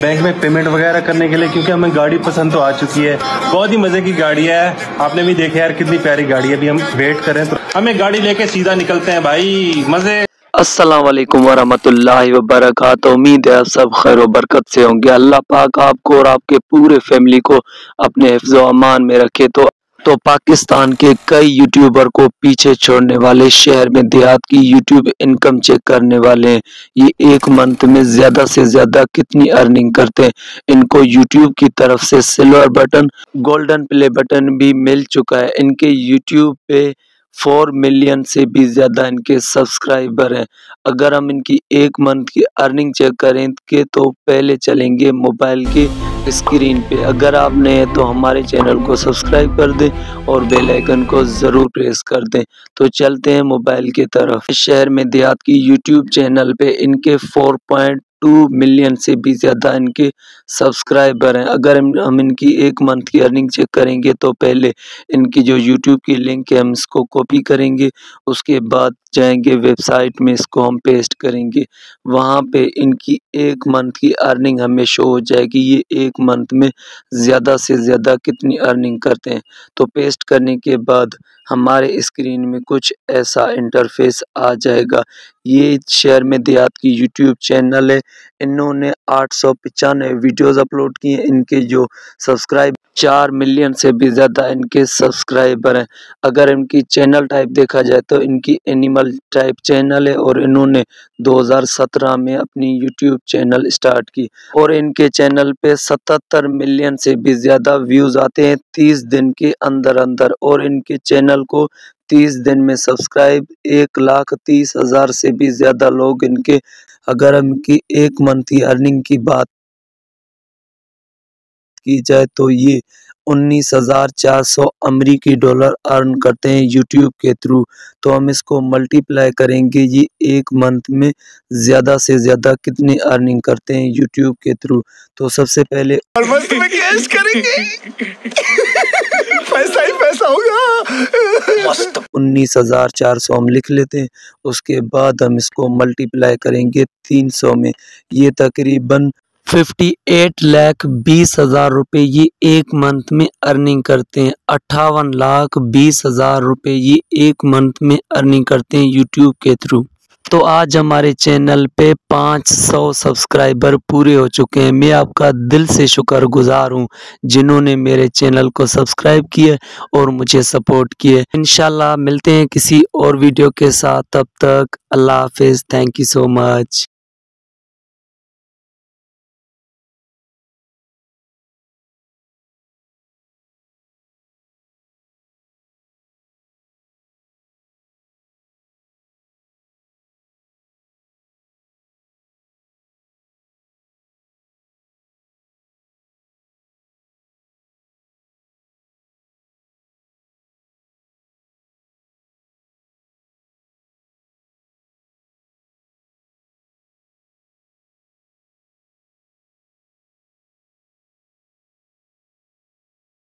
Bank में payment वगैरह करने के लिए, क्योंकि हमें गाड़ी पसंद तो आ चुकी है। बहुत ही मज़े की गाड़ी है। आपने भी देखा यार, कितनी प्यारी गाड़ी है। अभी हम वेट करें तो हमें गाड़ी लेके सीधा निकलते हैं भाई। मज़े। अस्सलाम वालेकुम वरहमतुल्लाहि उम्मीद है आप सब खैर बरकत से होंगे। अल्लाह पाक आपको और आपके पूरे फैमिली को अपने हिफ्ज अमान में रखे। तो तो पाकिस्तान के कई यूट्यूबर को पीछे छोड़ने वाले शहर में देहात की यूट्यूब इनकम चेक करने वाले हैं। ये एक मंथ में ज़्यादा से ज़्यादा कितनी अर्निंग करते हैं? इनको यूट्यूब की तरफ़ से silver button golden play button भी मिल चुका है। इनके यूट्यूब पे फोर मिलियन से भी ज़्यादा इनके सब्सक्राइबर हैं। अगर हम इनकी एक मंथ की अर्निंग चेक करें के तो पहले चलेंगे मोबाइल के स्क्रीन पे। अगर आप नए तो हमारे चैनल को सब्सक्राइब कर दें और बेल आइकन को ज़रूर प्रेस कर दें। तो चलते हैं मोबाइल की तरफ़। इस शहर में देहात की यूट्यूब चैनल पे इनके फोर पॉइंट टू मिलियन से भी ज़्यादा इनके सब्सक्राइबर हैं। अगर हम इनकी एक मंथ की अर्निंग चेक करेंगे तो पहले इनकी जो यूट्यूब की लिंक है, हम इसको कॉपी करेंगे। उसके बाद जाएँगे, वेबसाइट में इसको हम पेस्ट करेंगे। वहाँ पे इनकी एक मंथ की अर्निंग हमें शो हो जाएगी। ये एक मंथ में ज़्यादा से ज़्यादा कितनी अर्निंग करते हैं? तो पेस्ट करने के बाद हमारे स्क्रीन में कुछ ऐसा इंटरफेस आ जाएगा। ये शहर में देहात की यूट्यूब चैनल है। इन्होंने आठ सौ पचानवे वीडियोज़ अपलोड किए इनके जो सब्सक्राइब चार मिलियन से भी ज़्यादा इनके सब्सक्राइबर हैं। अगर इनकी चैनल टाइप देखा जाए तो इनकी एनिमल टाइप चैनल है और इन्होंने 2017 में अपनी यूट्यूब चैनल स्टार्ट की। और इनके चैनल पे 77 मिलियन से भी ज़्यादा व्यूज़ आते हैं 30 दिन के अंदर अंदर और इनके चैनल को 30 दिन में सब्सक्राइब एक लाख तीस हज़ार से भी ज़्यादा लोग इनके, अगर हम की एक मंथ की अर्निंग की बात की जाए तो ये उन्नीस हज़ार चार सौ अमरीकी डॉलर अर्न करते हैं यूट्यूब के थ्रू। तो हम इसको मल्टीप्लाई करेंगे। ये एक मंथ में ज़्यादा से ज़्यादा कितनी अर्निंग करते हैं यूट्यूब के थ्रू? तो सबसे पहले में कैश करेंगे। पैसा ही पैसा होगा। उन्नीस हज़ार चार सौ हम लिख लेते हैं। उसके बाद हम इसको मल्टीप्लाई करेंगे तीन सौ में। ये तकरीबन फिफ्टी एट लाख बीस हज़ार रुपये ये एक मंथ में अर्निंग करते हैं। अट्ठावन लाख बीस हज़ार रुपये ये एक मंथ में अर्निंग करते हैं यूट्यूब के थ्रू तो आज हमारे चैनल पे 500 सब्सक्राइबर पूरे हो चुके हैं। मैं आपका दिल से शुक्रगुजार हूँ जिन्होंने मेरे चैनल को सब्सक्राइब किए और मुझे सपोर्ट किए इंशाल्लाह मिलते हैं किसी और वीडियो के साथ। तब तक अल्लाह हाफिज़। Thank you so much